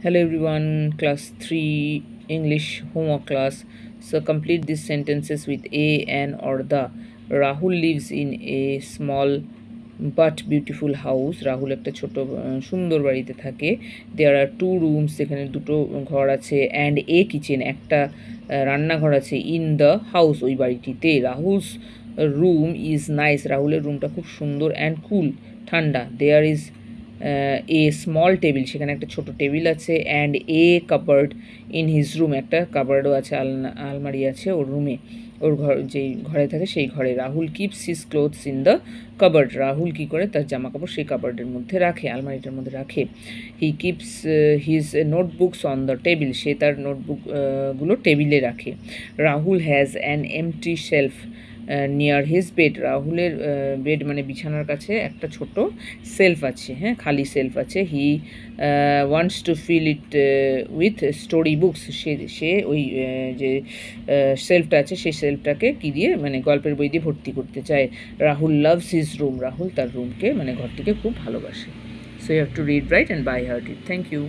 Hello everyone, class 3 English homework class. So complete these sentences with a, an or the. Rahul lives in a small but beautiful house Rahul একটা ছোট সুন্দর বাড়িতে থাকে দেয়ার আর two rooms এখানে দুটো ঘর আছে অ্যান্ড এ কিচেন একটা রান্নাঘর আছে ইন দ্য হাউস ওই বাড়িটিতে রাহুলস রুম ইজ নাইস রাহুলের রুমটা খুব সুন্দর অ্যান্ড কুল ঠান্ডা there is a small table সেখানে একটা ছোট টেবিল আছে and a cupboard in his room একটা কাবার্ডও আছে আলমারি আছে ওর রুমে ওর ঘর, যেই ঘরে থাকে সেই ঘরে। Rahul keeps his clothes in the cupboard Rahul কী করে? তার জামা কাপড় সেই কাবার্ডের মধ্যে রাখে, আলমারিটার মধ্যে রাখে। He keeps his notebooks on the table সে তার নোটবুকগুলো টেবিলে রাখে। Rahul has an empty shelf near his bed রাহুলের বেড মানে বিছানার কাছে একটা ছোট সেলফ আছে হ্যাঁ খালি সেলফ আছে। He wants to fill it with story books সে সে ওই যে সেলফটা আছে সেই সেলফটাকে কী দিয়ে মানে গল্পের বই দিয়ে ভর্তি করতে চায়। Rahul loves his room Rahul তার রুমকে মানে ঘরটিকে খুব ভালোবাসে। So you have to read write and by heart it thank you